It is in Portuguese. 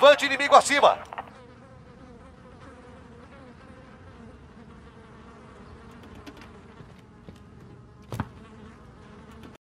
Vante inimigo acima.